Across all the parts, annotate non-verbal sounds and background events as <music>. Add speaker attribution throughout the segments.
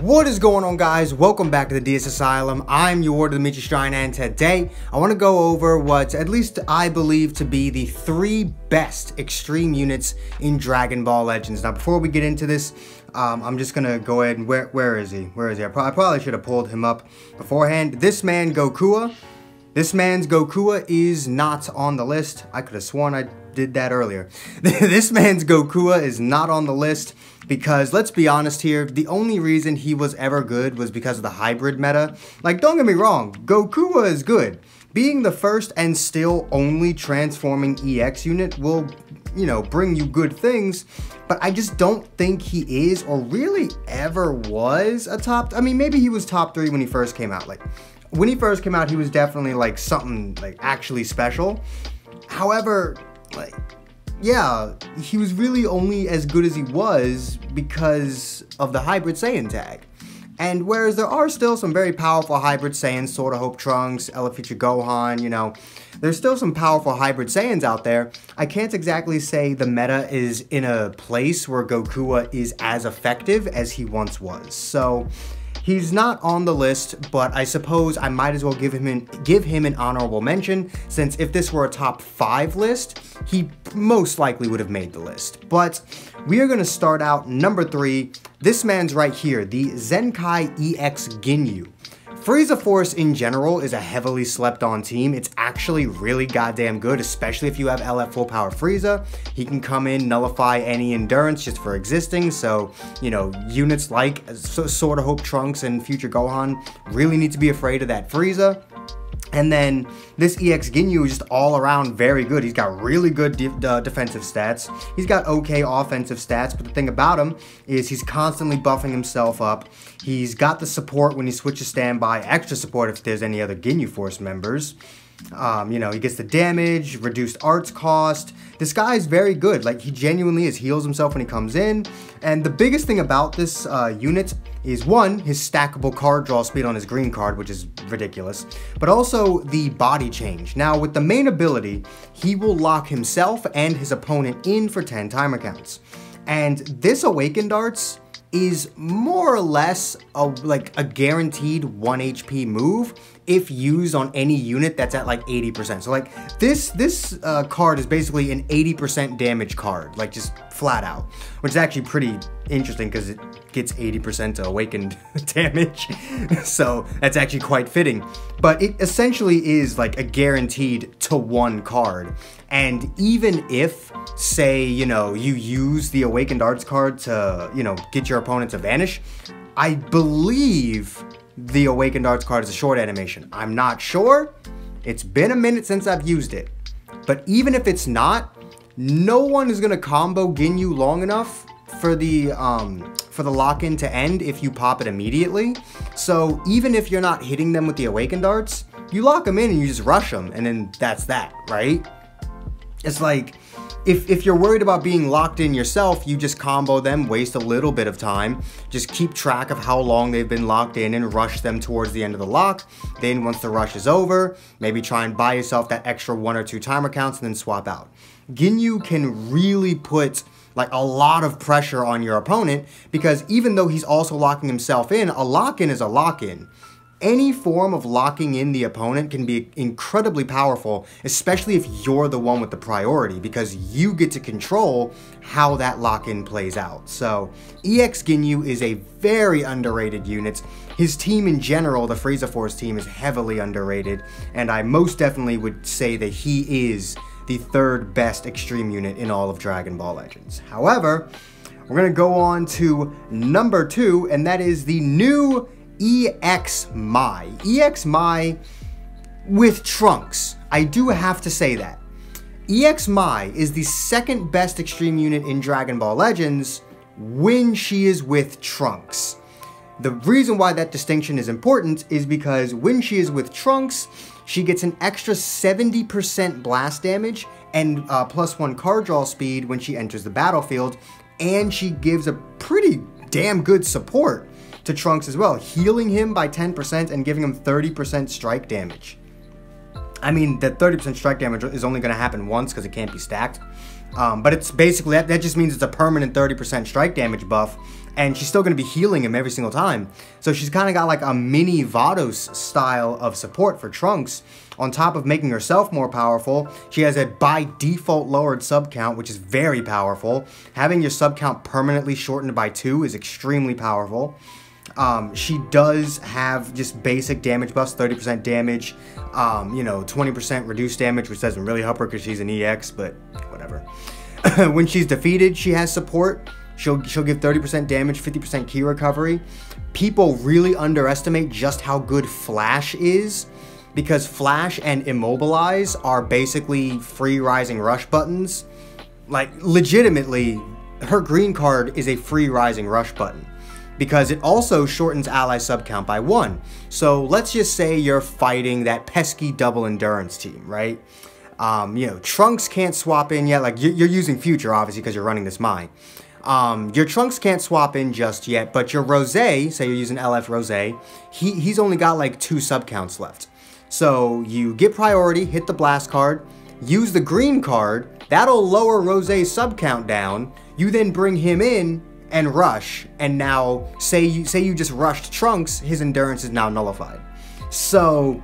Speaker 1: What is going on guys? Welcome back to the DS Asylum. I'm your Dimitri Strine and today I want to go over what at least I believe to be the three best extreme units in Dragon Ball Legends. Now before we get into this, um, I'm just gonna go ahead and where where is he? Where is he? I, pro I probably should have pulled him up beforehand. This man Gokua, this man's Gokua is not on the list. I could have sworn I did that earlier. <laughs> this man's Gokua is not on the list because let's be honest here, the only reason he was ever good was because of the hybrid meta. Like, don't get me wrong, Gokua is good. Being the first and still only transforming EX unit will, you know, bring you good things, but I just don't think he is or really ever was a top, I mean, maybe he was top three when he first came out. Like, when he first came out, he was definitely like something like actually special. However, like, yeah, he was really only as good as he was because of the hybrid Saiyan tag. And whereas there are still some very powerful hybrid Saiyans, Sword of Hope Trunks, Future Gohan, you know, there's still some powerful hybrid Saiyans out there. I can't exactly say the meta is in a place where Gokua is as effective as he once was. So He's not on the list, but I suppose I might as well give him an, give him an honorable mention, since if this were a top 5 list, he most likely would have made the list. But we are going to start out number 3. This man's right here, the Zenkai EX Ginyu. Frieza Force in general is a heavily slept on team. It's actually really goddamn good, especially if you have LF Full Power Frieza. He can come in, nullify any endurance just for existing, so, you know, units like Sword of Hope Trunks and Future Gohan really need to be afraid of that Frieza. And then this EX Ginyu is just all around very good. He's got really good de uh, defensive stats. He's got okay offensive stats, but the thing about him is he's constantly buffing himself up. He's got the support when he switches standby, extra support if there's any other Ginyu Force members. Um, you know, he gets the damage, reduced arts cost. This guy is very good. Like, he genuinely is heals himself when he comes in. And the biggest thing about this uh, unit is one, his stackable card draw speed on his green card, which is ridiculous, but also the body change. Now, with the main ability, he will lock himself and his opponent in for 10 timer counts. And this Awakened Arts is more or less a, like a guaranteed 1 HP move if used on any unit that's at like 80%. So like this this uh, card is basically an 80% damage card, like just flat out, which is actually pretty interesting because it gets 80% awakened <laughs> damage. <laughs> so that's actually quite fitting. But it essentially is like a guaranteed to one card. And even if, say, you know, you use the Awakened Arts card to, you know, get your opponent to vanish, I believe the Awakened Arts card is a short animation. I'm not sure. It's been a minute since I've used it. But even if it's not, no one is gonna combo Ginyu long enough for the um, for the lock-in to end if you pop it immediately. So even if you're not hitting them with the Awakened Arts, you lock them in and you just rush them, and then that's that, right? It's like, if, if you're worried about being locked in yourself, you just combo them, waste a little bit of time, just keep track of how long they've been locked in and rush them towards the end of the lock. Then once the rush is over, maybe try and buy yourself that extra one or two timer counts and then swap out. Ginyu can really put like a lot of pressure on your opponent because even though he's also locking himself in, a lock-in is a lock-in any form of locking in the opponent can be incredibly powerful, especially if you're the one with the priority, because you get to control how that lock-in plays out. So, EX Ginyu is a very underrated unit. His team in general, the Frieza Force team, is heavily underrated, and I most definitely would say that he is the third best extreme unit in all of Dragon Ball Legends. However, we're gonna go on to number two, and that is the new EX Mai. EX Mai with Trunks. I do have to say that. EX Mai is the second best extreme unit in Dragon Ball Legends when she is with Trunks. The reason why that distinction is important is because when she is with Trunks, she gets an extra 70% blast damage and uh, plus one card draw speed when she enters the battlefield, and she gives a pretty damn good support to Trunks as well, healing him by 10% and giving him 30% strike damage. I mean, that 30% strike damage is only going to happen once because it can't be stacked. Um, but it's basically, that, that just means it's a permanent 30% strike damage buff, and she's still going to be healing him every single time. So she's kind of got like a mini Vados style of support for Trunks. On top of making herself more powerful, she has a by default lowered sub count, which is very powerful. Having your sub count permanently shortened by two is extremely powerful. Um, she does have just basic damage buffs, 30% damage, um, you know, 20% reduced damage, which doesn't really help her because she's an EX, but whatever. <coughs> when she's defeated, she has support. She'll, she'll give 30% damage, 50% Ki recovery. People really underestimate just how good Flash is because Flash and Immobilize are basically free rising rush buttons. Like, legitimately, her green card is a free rising rush button because it also shortens ally sub count by one. So let's just say you're fighting that pesky double endurance team, right? Um, you know, Trunks can't swap in yet. Like you're using Future, obviously, because you're running this Mai. Um, your Trunks can't swap in just yet, but your Rose, say you're using LF Rose, he, he's only got like two sub counts left. So you get priority, hit the blast card, use the green card, that'll lower Rose's sub count down. You then bring him in, and rush, and now say you say you just rushed Trunks, his endurance is now nullified. So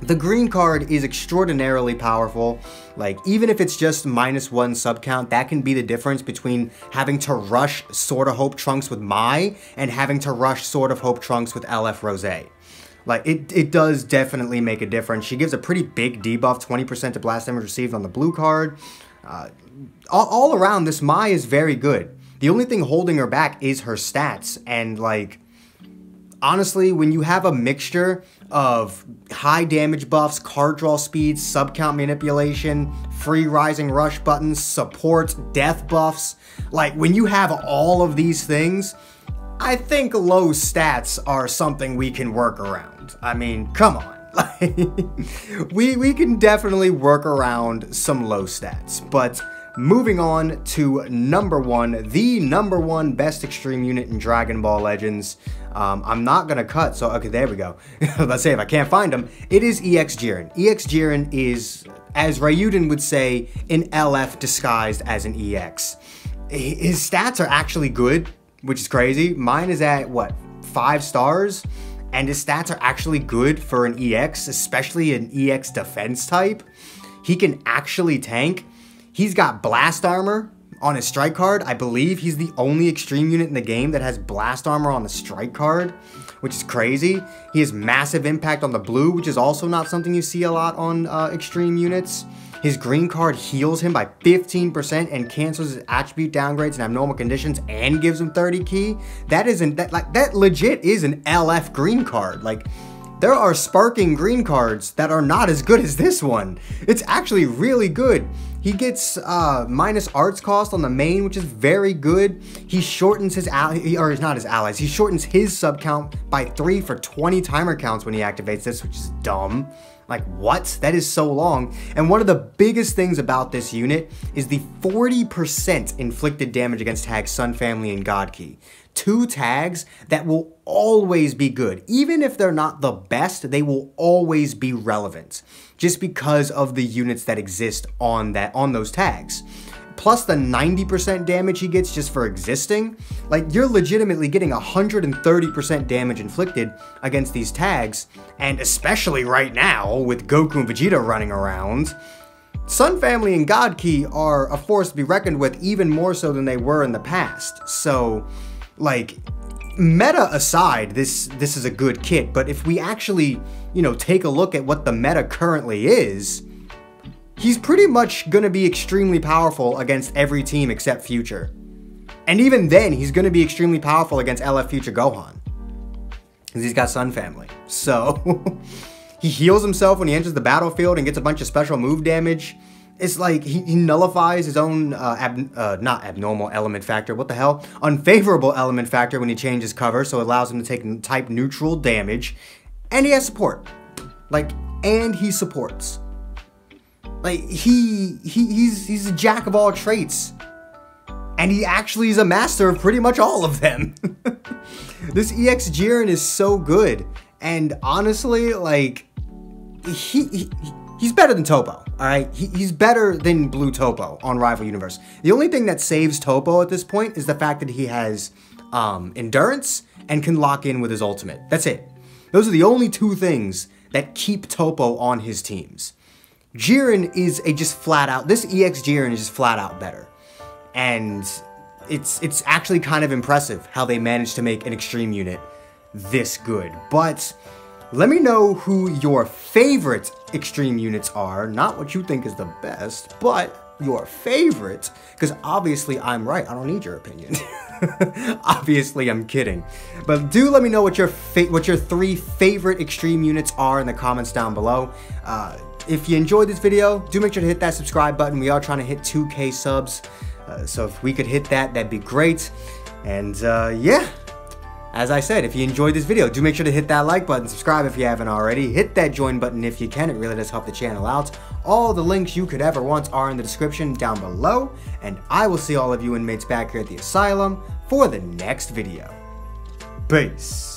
Speaker 1: the green card is extraordinarily powerful. Like, even if it's just minus one sub count, that can be the difference between having to rush Sword of Hope Trunks with Mai and having to rush Sword of Hope Trunks with LF Rose. Like, it, it does definitely make a difference. She gives a pretty big debuff, 20% to blast damage received on the blue card. Uh, all, all around, this Mai is very good. The only thing holding her back is her stats. And like, honestly, when you have a mixture of high damage buffs, card draw speed, sub count manipulation, free rising rush buttons, support, death buffs, like when you have all of these things, I think low stats are something we can work around. I mean, come on. <laughs> we we can definitely work around some low stats, but Moving on to number one, the number one best extreme unit in Dragon Ball Legends. Um, I'm not gonna cut, so okay, there we go. <laughs> Let's say if I can't find him, it is EX Jiren. EX Jiren is, as Ryuden would say, an LF disguised as an EX. His stats are actually good, which is crazy. Mine is at, what, five stars? And his stats are actually good for an EX, especially an EX defense type. He can actually tank. He's got blast armor on his strike card. I believe he's the only extreme unit in the game that has blast armor on the strike card, which is crazy. He has massive impact on the blue, which is also not something you see a lot on uh, extreme units. His green card heals him by 15% and cancels his attribute downgrades in abnormal conditions and gives him 30 Ki. That isn't that like that legit is an LF green card. Like there are sparking green cards that are not as good as this one. It's actually really good. He gets uh, minus arts cost on the main, which is very good. He shortens his ally, or not his allies, he shortens his sub count by three for 20 timer counts when he activates this, which is dumb. Like, what? That is so long. And one of the biggest things about this unit is the 40% inflicted damage against tags Sun Family and God Ki two tags that will always be good. Even if they're not the best, they will always be relevant just because of the units that exist on that on those tags. Plus the 90% damage he gets just for existing, like you're legitimately getting 130% damage inflicted against these tags, and especially right now with Goku and Vegeta running around, Sun Family and God Ki are a force to be reckoned with even more so than they were in the past. So, like meta aside, this this is a good kit, but if we actually, you know, take a look at what the meta currently is, he's pretty much going to be extremely powerful against every team except Future. And even then, he's going to be extremely powerful against LF Future Gohan. Because he's got Sun Family. <laughs> So, <laughs> he heals himself when he enters the battlefield and gets a bunch of special move damage it's like he, he nullifies his own uh, ab, uh, not abnormal element factor. What the hell? Unfavorable element factor when he changes cover, so it allows him to take type neutral damage, and he has support. Like, and he supports. Like he he he's he's a jack of all traits, and he actually is a master of pretty much all of them. <laughs> this EX Jiren is so good, and honestly, like he, he he's better than Toppo, alright? He, he's better than Blue Toppo on Rival Universe. The only thing that saves Toppo at this point is the fact that he has um, endurance and can lock in with his ultimate. That's it. Those are the only two things that keep Toppo on his teams. Jiren is a just flat out, this EX Jiren is just flat out better. And it's it's actually kind of impressive how they managed to make an extreme unit this good. But let me know who your favorite extreme units are, not what you think is the best, but your favorite, because obviously I'm right, I don't need your opinion. <laughs> obviously I'm kidding. But do let me know what your what your three favorite extreme units are in the comments down below. Uh, if you enjoyed this video, do make sure to hit that subscribe button. We are trying to hit 2k subs. Uh, so if we could hit that, that'd be great. And uh, yeah, as I said, if you enjoyed this video, do make sure to hit that like button, subscribe if you haven't already, hit that join button if you can, it really does help the channel out. All the links you could ever want are in the description down below, and I will see all of you inmates back here at the asylum for the next video. Peace.